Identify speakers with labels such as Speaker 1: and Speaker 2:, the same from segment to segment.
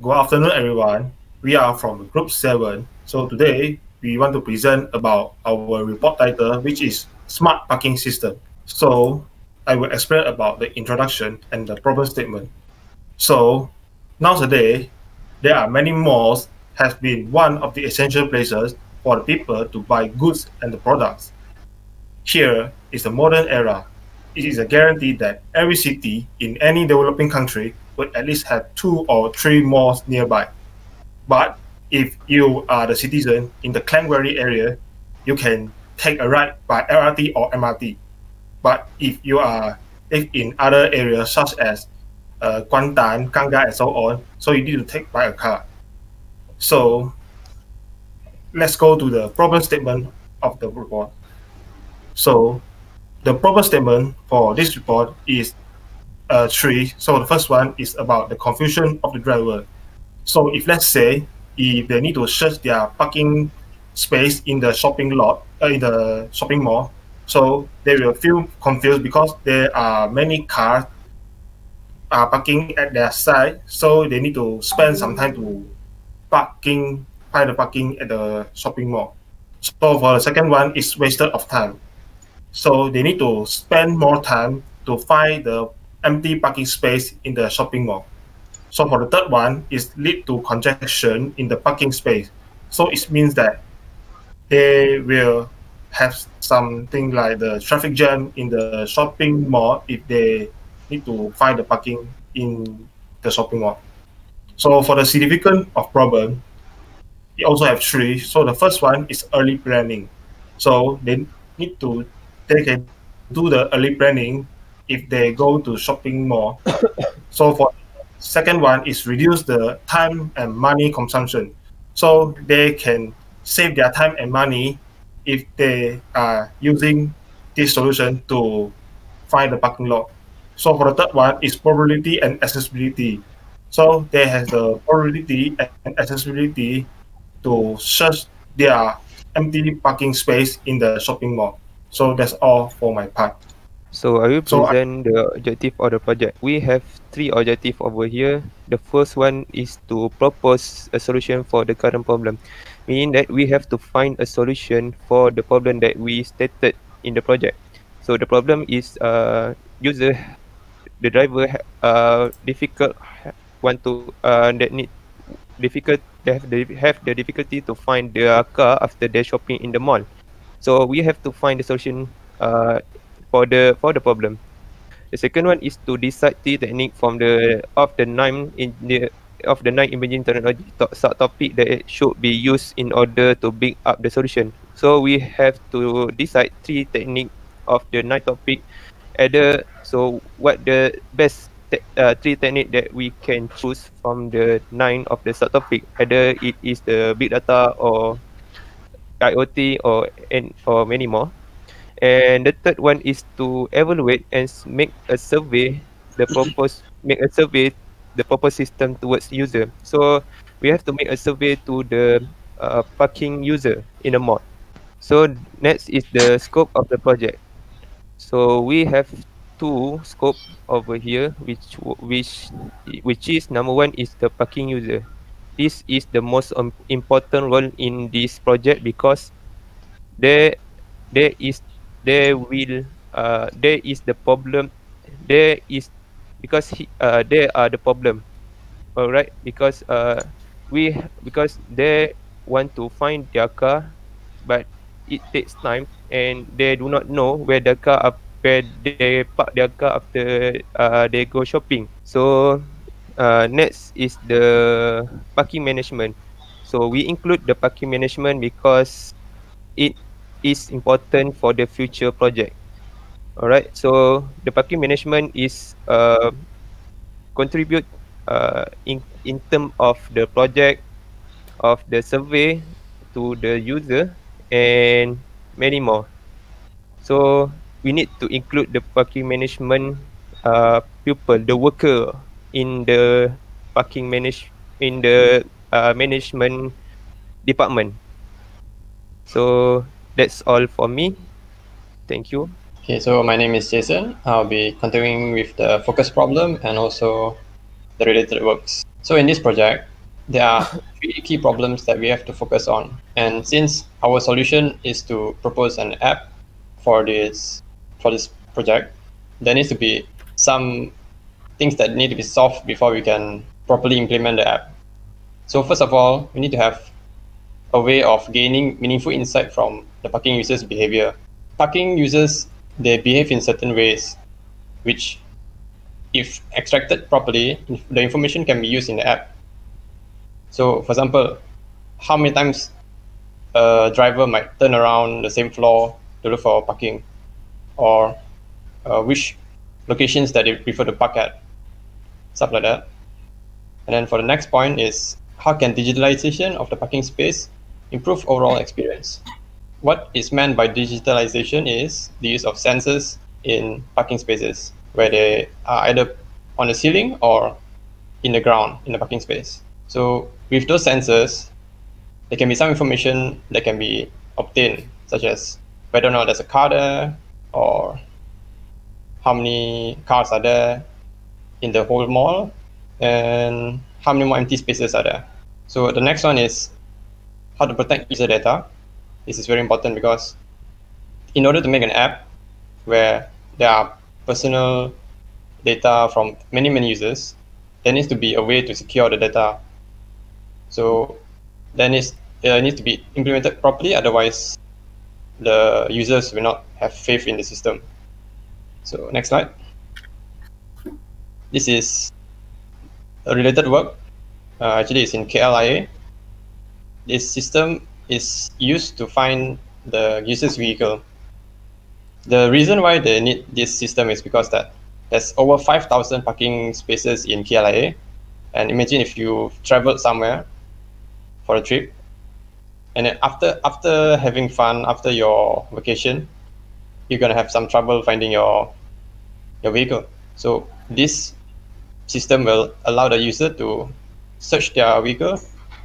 Speaker 1: Good afternoon, everyone. We are from Group 7. So today, we want to present about our report title, which is Smart Parking System. So I will explain about the introduction and the problem statement. So nowadays, there are many malls has been one of the essential places for the people to buy goods and the products. Here is the modern era. It is a guarantee that every city in any developing country would at least have two or three malls nearby. But if you are the citizen in the Klang area, you can take a ride by LRT or MRT. But if you are if in other areas such as uh, Kuantan, Kangar, and so on, so you need to take by a car. So let's go to the problem statement of the report. So the problem statement for this report is uh, three. So the first one is about the confusion of the driver. So if let's say if they need to search their parking space in the shopping lot, uh, in the shopping mall, so they will feel confused because there are many cars are parking at their side. So they need to spend some time to parking, find the parking at the shopping mall. So for the second one, is wasted of time. So they need to spend more time to find the empty parking space in the shopping mall. So for the third one, is lead to congestion in the parking space. So it means that they will have something like the traffic jam in the shopping mall if they need to find the parking in the shopping mall. So for the significance of problem, we also have three. So the first one is early planning. So they need to they can do the early planning if they go to shopping mall. so for second one is reduce the time and money consumption. So they can save their time and money if they are using this solution to find the parking lot. So for the third one is probability and accessibility. So they have the probability and accessibility to search their empty parking space in the shopping mall. So that's all for my part.
Speaker 2: So I will present so, the objective of the project. We have three objectives over here. The first one is to propose a solution for the current problem, meaning that we have to find a solution for the problem that we stated in the project. So the problem is uh, user, the driver uh, difficult want to uh, that need difficult they have the have the difficulty to find their car after they shopping in the mall. So we have to find the solution uh, for the for the problem. The second one is to decide the technique from the of the nine in the of the nine imaging technology to, subtopic that should be used in order to bring up the solution. So we have to decide three technique of the nine topic. Either so what the best te- uh, three technique that we can choose from the nine of the subtopic. Either it is the big data or IoT or and or many more. And the third one is to evaluate and make a survey the purpose make a survey the purpose system towards user. So we have to make a survey to the uh, parking user in a mod. So next is the scope of the project. So we have two scope over here, which which which is number one is the parking user. This is the most important role in this project because there there is there will uh, there is the problem. There is because he, uh, there are the problem. All right because uh, we because they want to find their car but it takes time and they do not know where the car are, where they park their car after uh, they go shopping. So uh, next is the parking management. So we include the parking management because it is important for the future project. Alright, so the parking management is uh, contribute uh, in in term of the project, of the survey to the user and many more. So we need to include the parking management uh, people, the worker in the parking manage in the uh, management department. So that's all for me. Thank you.
Speaker 3: Okay, so my name is Jason. I'll be continuing with the focus problem and also the related works. So in this project, there are three key problems that we have to focus on. And since our solution is to propose an app for this for this project, there needs to be some things that need to be solved before we can properly implement the app. So first of all, we need to have a way of gaining meaningful insight from the parking users' behavior. Parking users, they behave in certain ways, which if extracted properly, the information can be used in the app. So for example, how many times a driver might turn around the same floor to look for parking, or uh, which locations that they prefer to park at, stuff like that. And then for the next point is how can digitalization of the parking space improve overall experience? What is meant by digitalization is the use of sensors in parking spaces where they are either on the ceiling or in the ground in the parking space. So with those sensors, there can be some information that can be obtained, such as whether or not there's a car there or how many cars are there in the whole mall and how many more empty spaces are there. So the next one is how to protect user data. This is very important because in order to make an app where there are personal data from many, many users, there needs to be a way to secure the data. So then it uh, needs to be implemented properly, otherwise the users will not have faith in the system. So next slide. This is a related work. Uh, actually, it's in KLIA. This system is used to find the user's vehicle. The reason why they need this system is because that there's over 5,000 parking spaces in KLIA. And imagine if you traveled somewhere for a trip, and then after after having fun, after your vacation, you're gonna have some trouble finding your your vehicle. So this system will allow the user to search their vehicle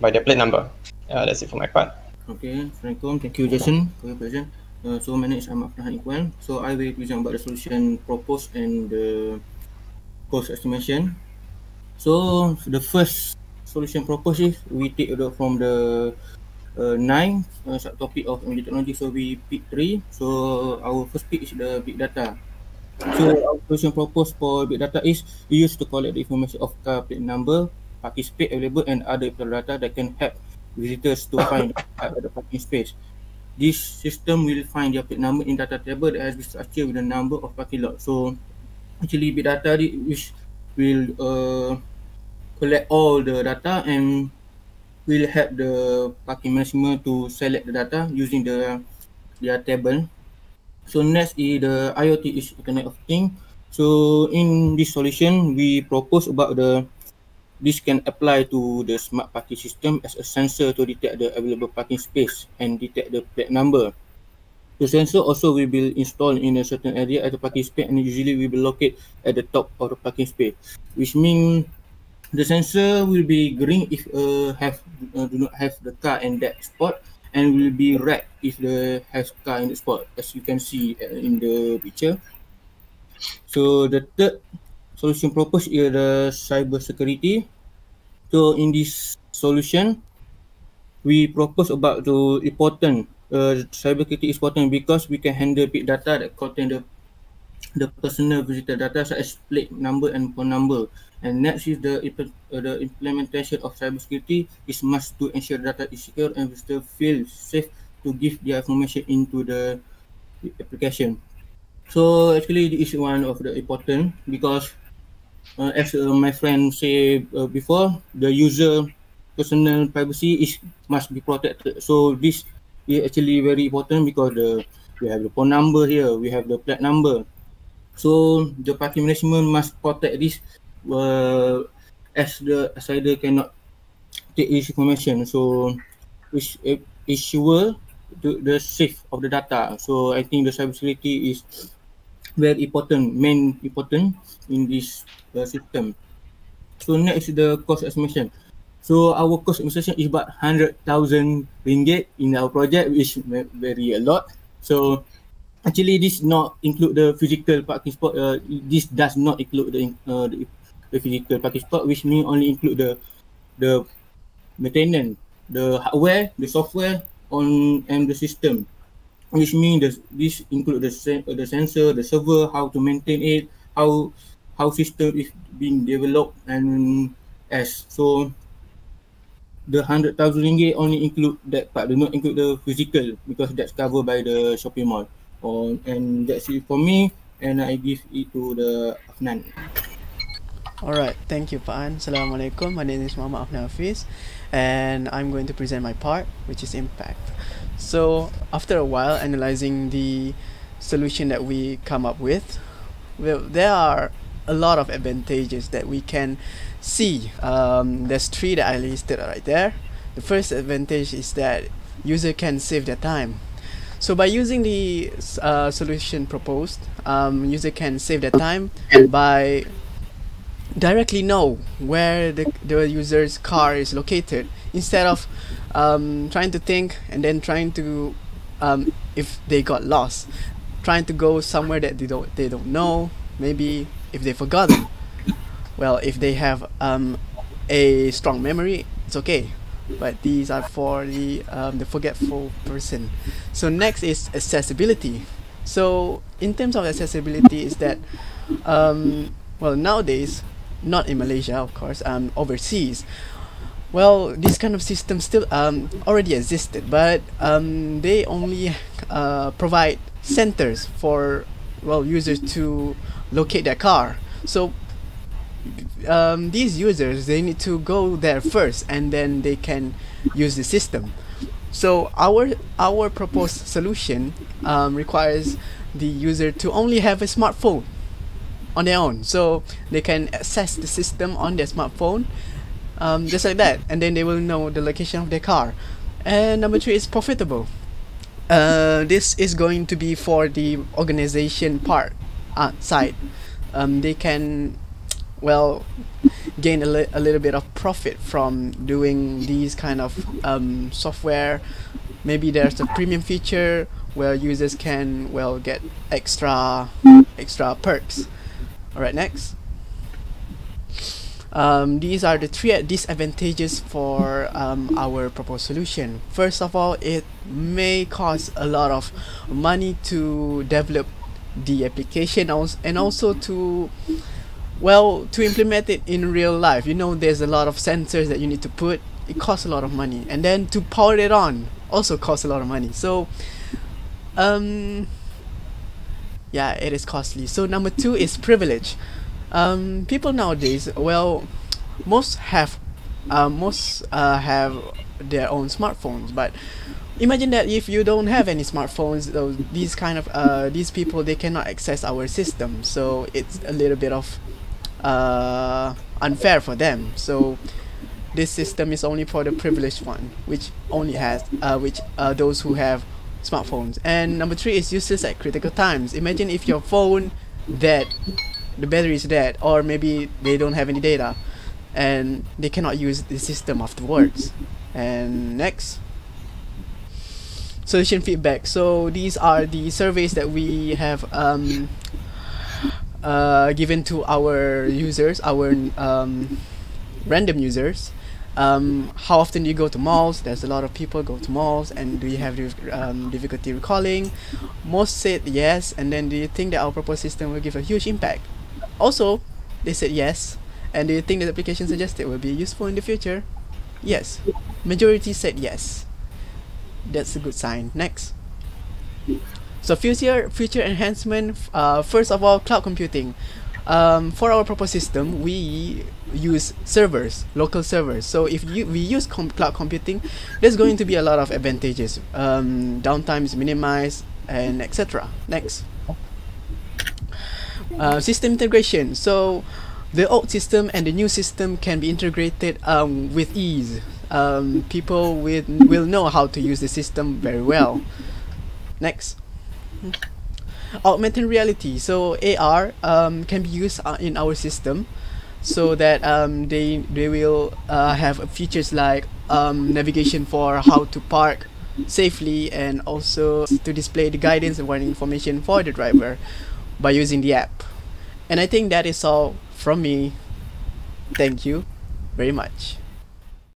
Speaker 3: by their plate number. Uh, that's it for my part.
Speaker 4: Okay, Assalamualaikum. Thank you, Jason, for your present. Uh, so my name is Ahmad Farhan Iqbal. So I will present about the solution proposed and the cost estimation. So the first solution proposed is we take it from the uh, nine uh, subtopic of emerging technology. So we pick three. So our first pick is the big data. So our solution proposed for big data is used to collect the information of car plate number, parking space available and other data that can help visitors to find the parking space. This system will find the plate number in data table that has been structured with the number of parking lot. So actually big data which will uh, collect all the data and will help the parking management to select the data using the their table So next is the IoT is Internet of Things. So in this solution, we propose about the this can apply to the smart parking system as a sensor to detect the available parking space and detect the plate number. The sensor also will be installed in a certain area at the parking space and usually will be located at the top of the parking space, which means the sensor will be green if uh, have uh, do not have the car in that spot and will be red if the has car in the spot as you can see uh, in the picture. So the third solution proposed is the cyber security. So in this solution, we propose about the important uh, cyber security is important because we can handle big data that contain the the personal visitor data such as plate number and phone number And next is the, uh, the implementation of cybersecurity is must to ensure data is secure and still feel safe to give their information into the application. So actually this is one of the important because uh, as uh, my friend say uh, before, the user personal privacy is must be protected. So this is actually very important because the we have the phone number here, we have the plate number. So the parking management must protect this uh, as the assigner cannot take this information so which ensure the, the safe of the data so i think the cybersecurity is very important main important in this uh, system. So next is the cost estimation. So our cost estimation is about 100,000 ringgit in our project which very a lot. So actually this not include the physical parking spot uh, this does not include the, uh, the the physical parking spot, which mean only include the the maintenance, the hardware, the software on and the system, which mean the, this include the the sensor, the server, how to maintain it, how how system is being developed and as so the hundred thousand ringgit only include that part, do not include the physical because that's covered by the shopping mall. Or and that's it for me, and I give it to the Afnan.
Speaker 5: Alright, thank you Pak Assalamualaikum. My name is Muhammad Afnan Hafiz and I'm going to present my part which is impact. So after a while analyzing the solution that we come up with, well, there are a lot of advantages that we can see. Um, there's three that I listed right there. The first advantage is that user can save their time. So by using the uh, solution proposed, um, user can save their time by directly know where the, the user's car is located instead of um, trying to think and then trying to um, if they got lost. Trying to go somewhere that they don't they don't know maybe if they forgotten. Well if they have um, a strong memory it's okay. But these are for the um, the forgetful person. So next is accessibility. So in terms of accessibility is that um, well nowadays not in Malaysia, of course, um, overseas. Well, this kind of system still um, already existed, but um, they only uh, provide centers for well users to locate their car. So um, these users they need to go there first, and then they can use the system. So our our proposed solution um, requires the user to only have a smartphone on their own. So they can access the system on their smartphone um, just like that. And then they will know the location of their car. And number three is profitable. Uh, this is going to be for the organization part uh, side. Um, they can well gain a, li- a little bit of profit from doing these kind of um, software. Maybe there's a premium feature where users can well get extra extra perks Alright, next. Um, these are the three disadvantages for um, our proposed solution. First of all, it may cost a lot of money to develop the application and also to well to implement it in real life you know there's a lot of sensors that you need to put it costs a lot of money and then to power it on also costs a lot of money so um yeah it is costly. So number two is privilege. Um, people nowadays well most have uh, most uh, have their own smartphones but imagine that if you don't have any smartphones those, these kind of uh, these people they cannot access our system. So it's a little bit of uh, unfair for them. So this system is only for the privileged one which only has uh, which uh, those who have smartphones. And number three is useless at critical times. Imagine if your phone dead, the battery is dead, or maybe they don't have any data, and they cannot use the system afterwards. And next, solution feedback. So these are the surveys that we have um, uh, given to our users, our um, random users um, how often do you go to malls? There's a lot of people go to malls, and do you have um, difficulty recalling? Most said yes, and then do you think that our proposed system will give a huge impact? Also, they said yes, and do you think the application suggested will be useful in the future? Yes, majority said yes. That's a good sign. Next. So future future enhancement. Uh, first of all, cloud computing um, for our proposed system, we use servers, local servers. So if you, we use com cloud computing, there's going to be a lot of advantages. Um, downtime is minimized and etc. Next. Uh, system integration. So the old system and the new system can be integrated um, with ease. Um, people will know how to use the system very well. Next augmented reality. So AR um, can be used uh, in our system so that um, they they will uh, have features like um, navigation for how to park safely and also to display the guidance and warning information for the driver by using the app. And I think that is all from me. Thank you very much.